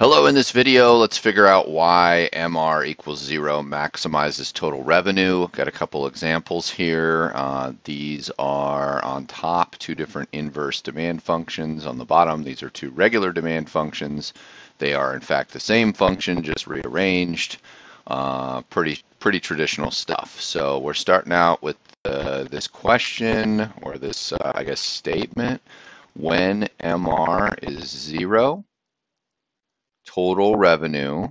Hello, in this video, let's figure out why MR equals zero maximizes total revenue. Got a couple examples here. Uh, these are on top, two different inverse demand functions. On the bottom, these are two regular demand functions. They are in fact the same function, just rearranged. Uh, pretty, pretty traditional stuff. So we're starting out with uh, this question, or this, uh, I guess, statement. When MR is zero, total revenue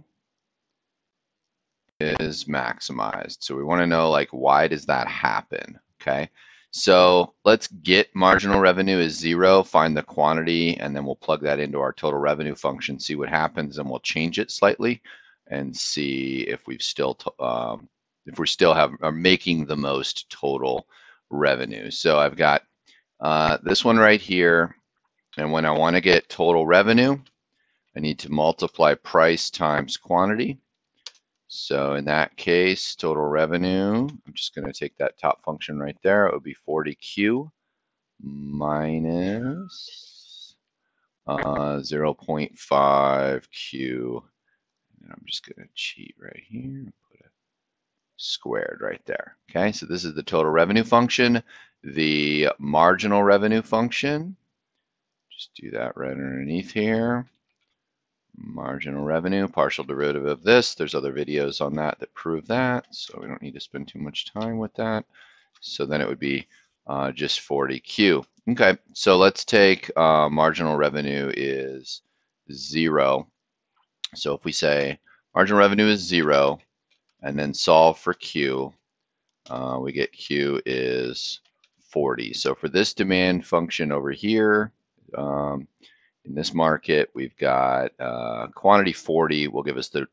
is maximized. So we want to know like why does that happen? Okay. So let's get marginal revenue is zero, find the quantity, and then we'll plug that into our total revenue function, see what happens, and we'll change it slightly and see if we've still um, if we still have are making the most total revenue. So I've got uh, this one right here, and when I want to get total revenue, I need to multiply price times quantity. So in that case, total revenue, I'm just going to take that top function right there. It would be 40Q minus uh, 0.5Q. And I'm just going to cheat right here. And put a squared right there. Okay, so this is the total revenue function. The marginal revenue function, just do that right underneath here marginal revenue, partial derivative of this. There's other videos on that that prove that, so we don't need to spend too much time with that. So then it would be uh, just 40Q. Okay, so let's take uh, marginal revenue is zero. So if we say marginal revenue is zero and then solve for Q, uh, we get Q is 40. So for this demand function over here, um, in this market, we've got uh, quantity 40 will give us the,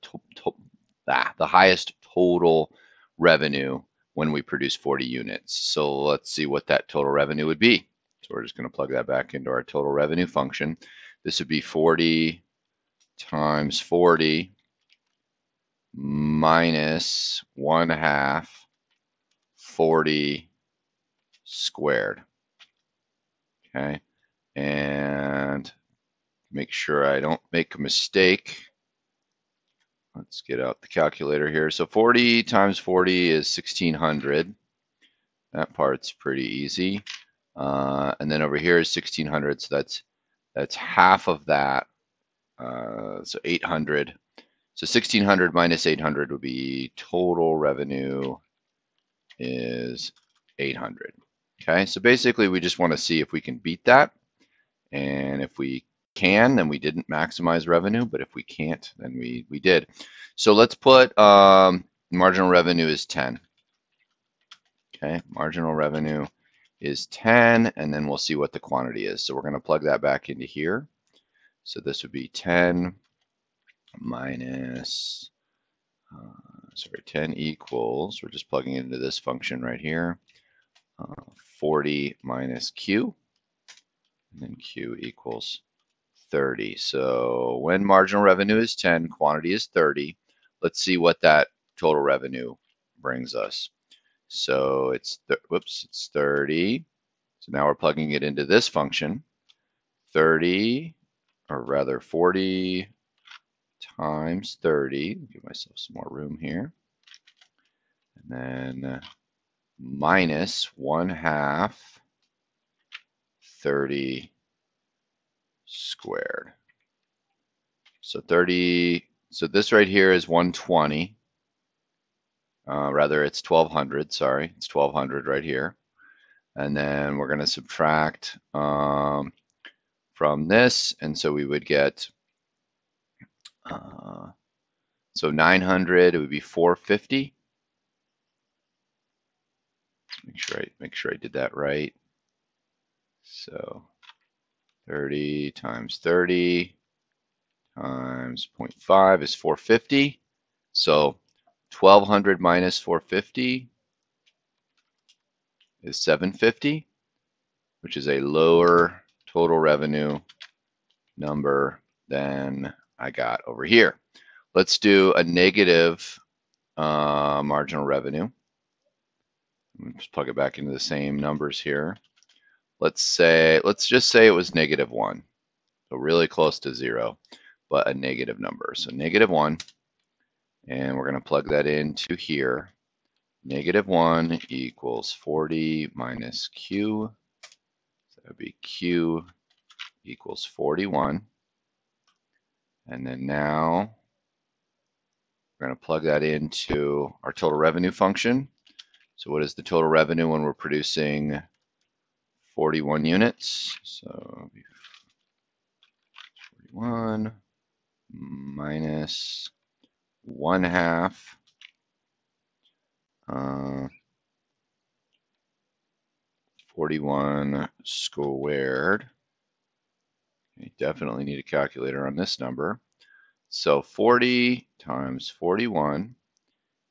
ah, the highest total revenue when we produce 40 units. So let's see what that total revenue would be. So we're just going to plug that back into our total revenue function. This would be 40 times 40 minus 1 half 40 squared. Okay. And make sure I don't make a mistake. Let's get out the calculator here. So 40 times 40 is 1600. That part's pretty easy. Uh, and then over here is 1600, so that's that's half of that. Uh, so 800. So 1600 minus 800 would be total revenue is 800. Okay, so basically we just want to see if we can beat that. And if we can, then we didn't maximize revenue. But if we can't, then we, we did. So let's put um, marginal revenue is 10. Okay, marginal revenue is 10, and then we'll see what the quantity is. So we're going to plug that back into here. So this would be 10 minus, uh, sorry, 10 equals, we're just plugging into this function right here, uh, 40 minus q, and then q equals 30. So when marginal revenue is 10, quantity is 30. Let's see what that total revenue brings us. So it's, whoops, it's 30. So now we're plugging it into this function. 30, or rather 40 times 30. Give myself some more room here. And then uh, minus 1 half 30 squared. So 30, so this right here is 120. Uh, rather, it's 1200, sorry, it's 1200 right here. And then we're going to subtract um, from this, and so we would get, uh, so 900, it would be 450. Make sure I make sure I did that right. So 30 times 30 times 0.5 is 450. So 1200 minus 450 is 750, which is a lower total revenue number than I got over here. Let's do a negative uh, marginal revenue. Just plug it back into the same numbers here let's say, let's just say it was negative one. So really close to zero. but a negative number. So negative 1, and we're going to plug that into here. Negative 1 equals 40 minus Q. So that would be Q equals 41. And then now we're going to plug that into our total revenue function. So what is the total revenue when we're producing 41 units? So 41 minus 1 half uh, 41 squared. You definitely need a calculator on this number. So 40 times 41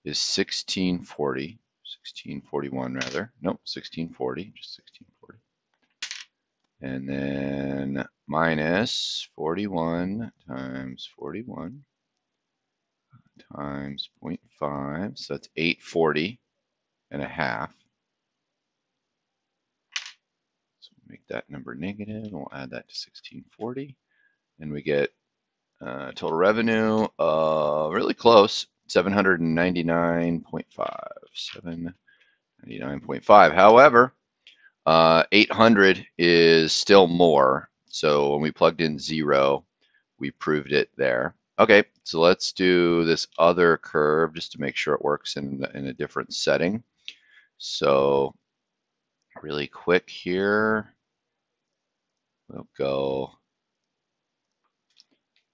is 1640. 1641 rather. Nope, 1640, just 1640. And then minus 41 times 41 times 0.5, so that's 840 and a half. So make that number negative, and we'll add that to 1640, and we get uh, total revenue uh, really close, 799.5, 799.5. However, uh, 800 is still more, so when we plugged in zero, we proved it there. Okay, so let's do this other curve just to make sure it works in, in a different setting. So really quick here, we'll go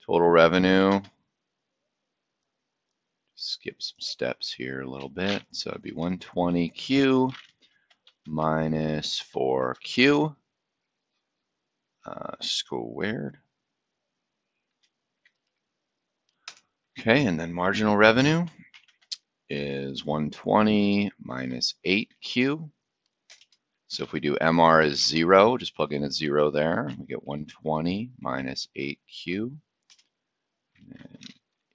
total revenue. Skip some steps here a little bit. So it'd be 120Q minus 4Q uh, squared. Okay, and then marginal revenue is 120 minus 8Q. So if we do MR is 0, just plug in a 0 there. We get 120 minus 8Q. And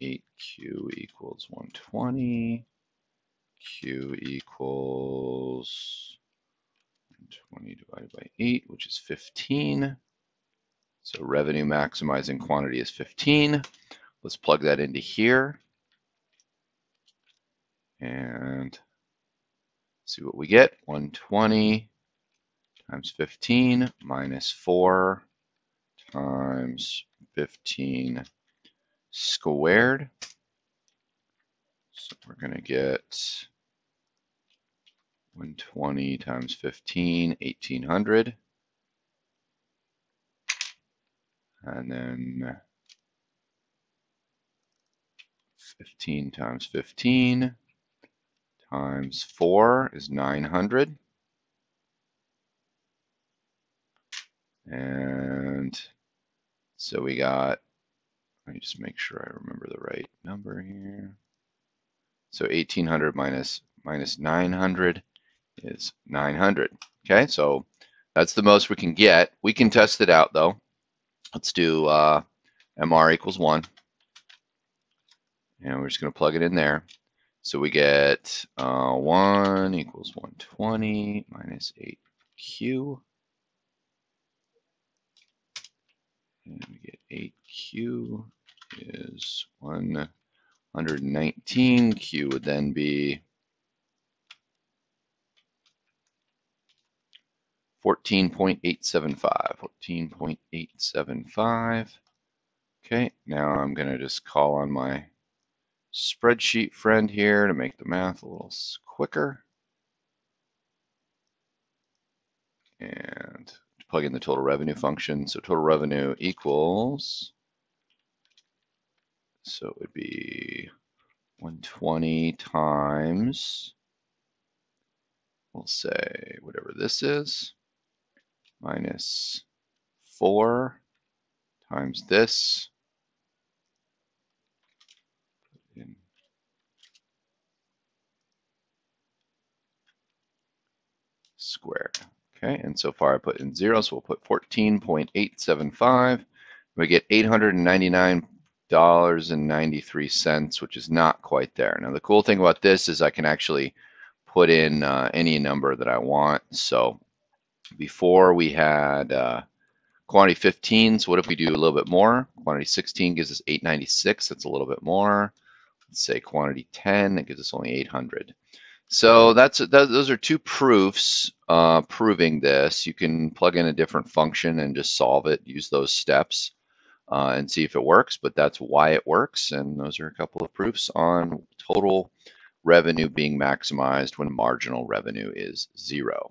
8Q equals 120. Q equals 120 divided by 8, which is 15. So revenue maximizing quantity is 15. Let's plug that into here and see what we get. 120 times 15 minus 4 times 15 squared. So we're going to get 120 times 15, 1800. And then 15 times 15 times 4 is 900. And so we got, let me just make sure I remember the right number here. So 1800 minus, minus 900 is 900. Okay, so that's the most we can get. We can test it out though. Let's do uh, MR equals 1 and we're just going to plug it in there. So we get uh, 1 equals 120 minus 8q. And we get 8q is 119. q would then be 14.875. 14.875. Okay, now I'm going to just call on my spreadsheet friend here to make the math a little quicker. And plug in the total revenue function. So total revenue equals, so it would be 120 times, we'll say whatever this is, minus 4 times this, squared. Okay, and so far I put in zero, so we'll put 14.875. We get $899.93, which is not quite there. Now the cool thing about this is I can actually put in uh, any number that I want. So before we had uh, Quantity 15s, what if we do a little bit more? Quantity 16 gives us 896, that's a little bit more. Let's say quantity 10, that gives us only 800. So that's that, those are two proofs uh, proving this. You can plug in a different function and just solve it, use those steps uh, and see if it works, but that's why it works. And those are a couple of proofs on total revenue being maximized when marginal revenue is zero.